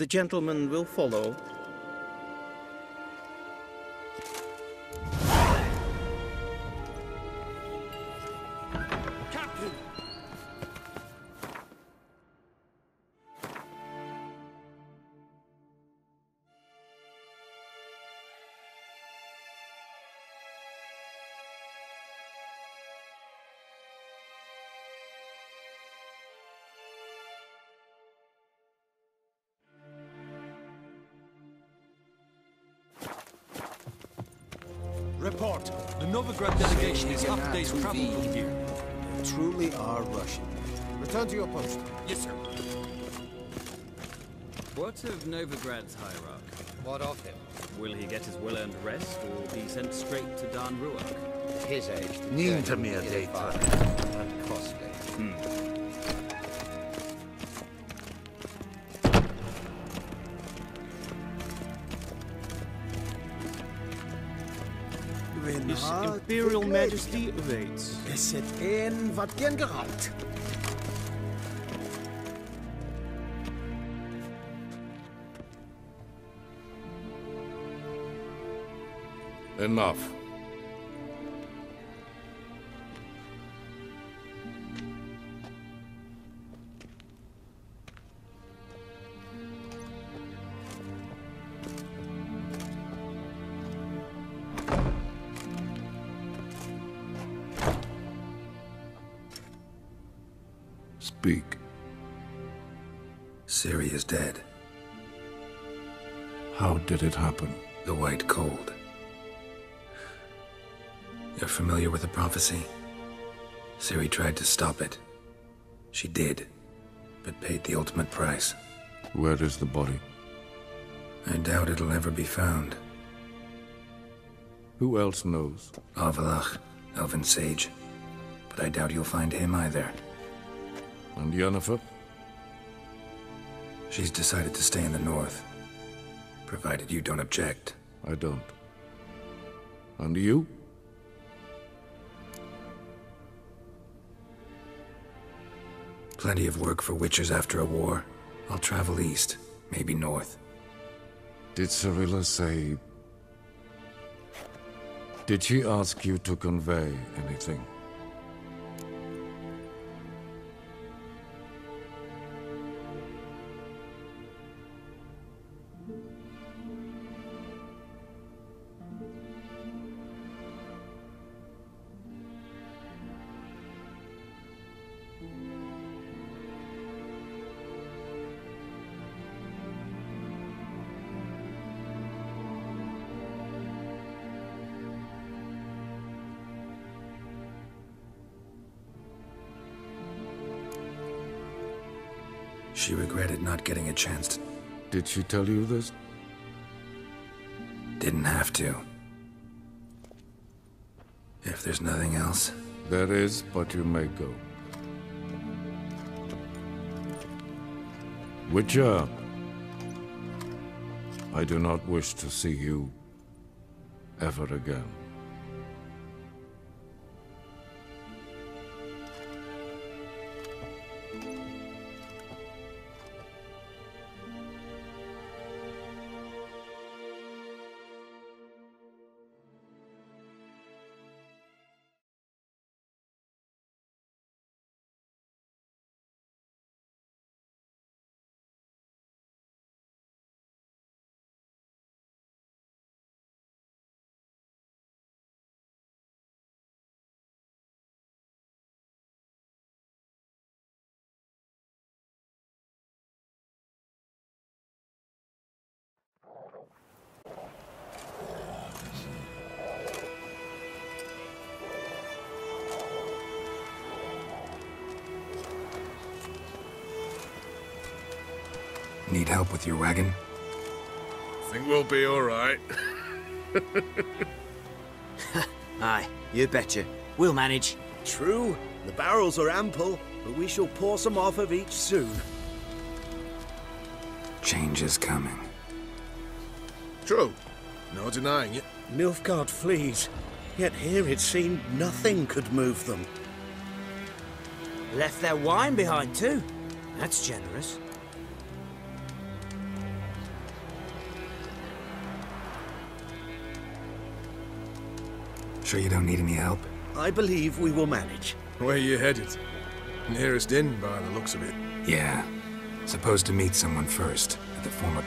The gentleman will follow. Report. The Novigrad delegation is half a day's travel from here. Truly are Russian. Return to your post. Yes, sir. What of Novigrad's hierarch? What of him? Will he get his well-earned rest, or be sent straight to Dan Ruach? At his age, the Need journey me a is date. and costly. Hmm. His Imperial Majesty awaits. Is het in wat gen geraubt? Enough. How did it happen? The White Cold. You're familiar with the prophecy? Ciri tried to stop it. She did, but paid the ultimate price. Where is the body? I doubt it'll ever be found. Who else knows? Avallac'h, Elven Sage. But I doubt you'll find him either. And Yennefer? She's decided to stay in the north. Provided you don't object. I don't. And you? Plenty of work for witchers after a war. I'll travel east, maybe north. Did Cirilla say... Did she ask you to convey anything? She regretted not getting a chance to... Did she tell you this? Didn't have to. If there's nothing else, There is, but you may go. Witcher, uh, I do not wish to see you ever again. Help with your wagon? I Think we'll be all right. Aye, you betcha. We'll manage. True, the barrels are ample, but we shall pour some off of each soon. Change is coming. True. No denying it. Nilfgaard flees, yet here it seemed nothing could move them. Left their wine behind too. That's generous. Sure you don't need any help? I believe we will manage. Where are you headed? Nearest inn, by the looks of it. Yeah. Supposed to meet someone first, at the former...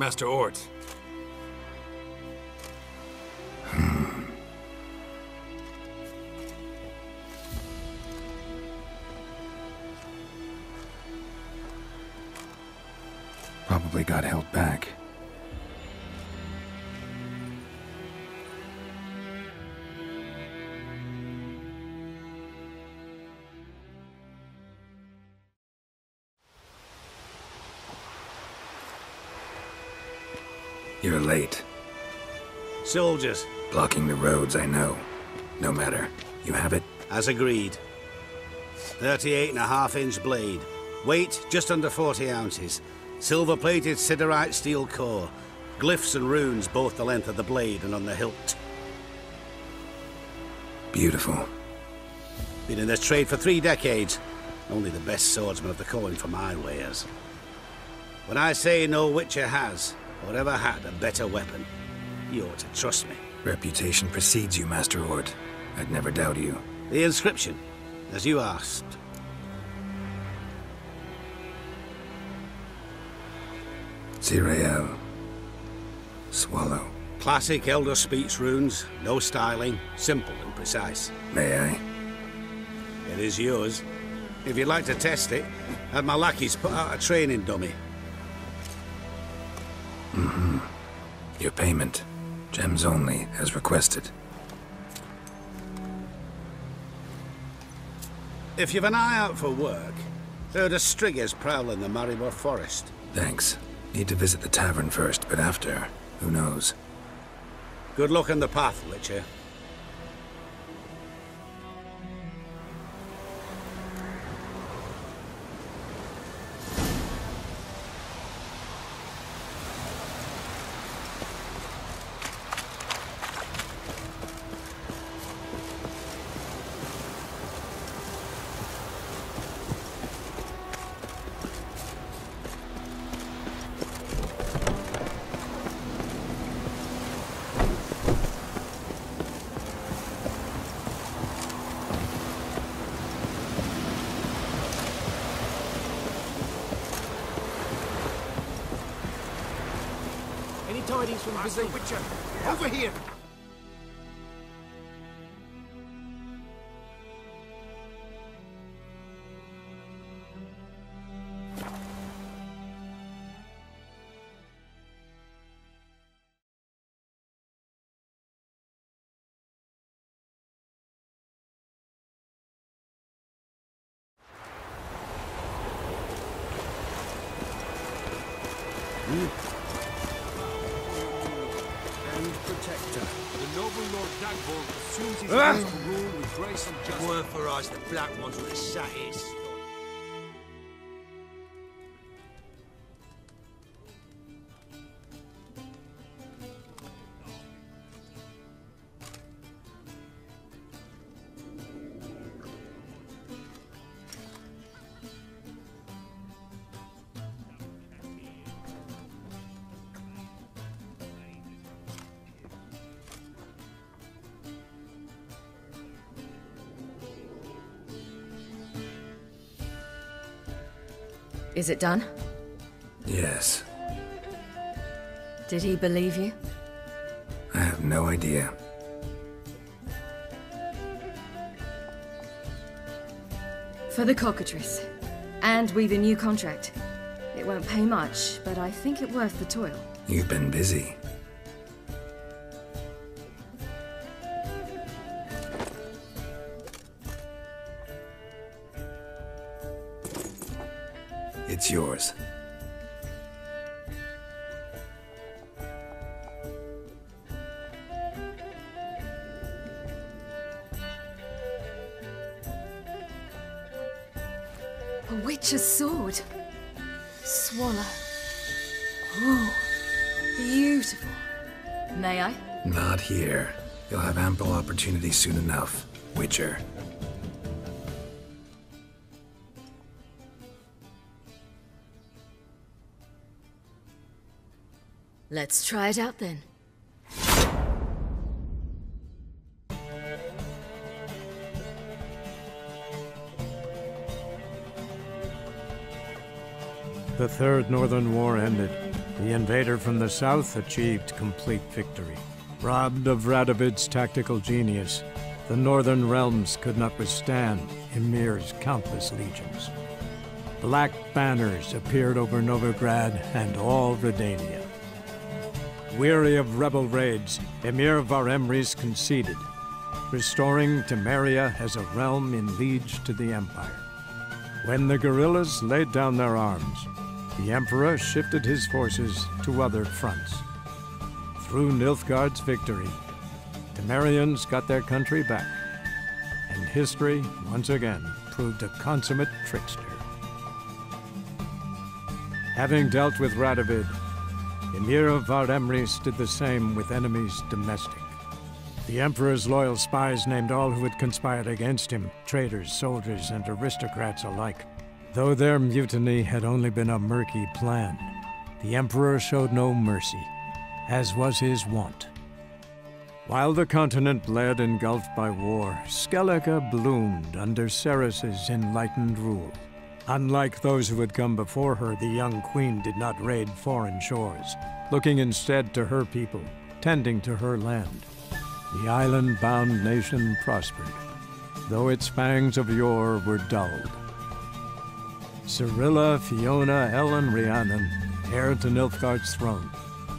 Master Ort. Hmm. Probably got held back. You're late. Soldiers, Blocking the roads, I know. No matter. You have it? as agreed. 38 and a half inch blade. Weight just under 40 ounces. Silver plated siderite steel core. Glyphs and runes both the length of the blade and on the hilt. Beautiful. Been in this trade for three decades. Only the best swordsman of the coin for my wares. When I say no Witcher has, or ever had, a better weapon, you ought to trust me. Reputation precedes you, Master Ort. I'd never doubt you. The inscription, as you asked. Zireael. Swallow. Classic Elder Speech runes, no styling, simple and precise. May I? It is yours. If you'd like to test it, have my lackeys put out a training dummy. Mm-hmm. Your payment. Gems only, as requested. If you've an eye out for work, heard of Striggers prowling the Maribor Forest. Thanks. Need to visit the tavern first, but after, who knows? Good luck on the path, Witcher. Tidings from Master Vizir? Witcher, over here! And protector. The noble Lord Dagborg assumes his Ah! right to rule with grace and justice. Were for us the black ones would have sat here. Is it done? Yes. Did he believe you? I have no idea. For the cockatrice. And with a new contract. It won't pay much, but I think it worth the toil. You've been busy. It's yours. A witch's sword. Swallow. Ooh, beautiful. May I? Not here. You'll have ample opportunity soon enough, Witcher. Let's try it out then. The Third Northern War ended. The invader from the south achieved complete victory. Robbed of Radovid's tactical genius, the Northern realms could not withstand Emhyr's countless legions. Black banners appeared over Novigrad and all Redania. Weary of rebel raids, Emhyr var Emreis conceded, restoring Temeria as a realm in liege to the Empire. When the guerrillas laid down their arms, the Emperor shifted his forces to other fronts. Through Nilfgaard's victory, Temerians got their country back, and history once again proved a consummate trickster. Having dealt with Radovid, Emhyr of Varemris did the same with enemies domestic. The Emperor's loyal spies named all who had conspired against him, traitors, soldiers, and aristocrats alike. Though their mutiny had only been a murky plan, the Emperor showed no mercy, as was his wont. While the continent bled engulfed by war, Skellige bloomed under Cerys's enlightened rule. Unlike those who had come before her, the young queen did not raid foreign shores, looking instead to her people, tending to her land. The island-bound nation prospered, though its fangs of yore were dulled. Cirilla, Fiona, Elen, Riannon, heir to Nilfgaard's throne,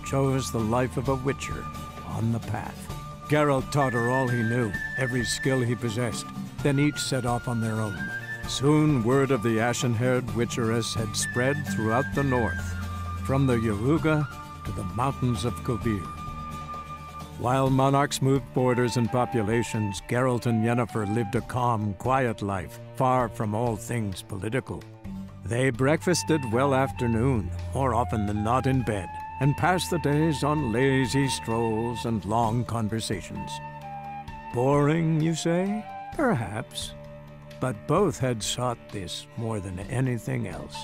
chose the life of a witcher on the path. Geralt taught her all he knew, every skill he possessed, then each set off on their own. Soon word of the ashen-haired witcheress had spread throughout the north, from the Yaruga to the mountains of Kovir. While monarchs moved borders and populations, Geralt and Yennefer lived a calm, quiet life, far from all things political. They breakfasted well after noon, more often than not in bed, and passed the days on lazy strolls and long conversations. Boring, you say? Perhaps. But both had sought this more than anything else.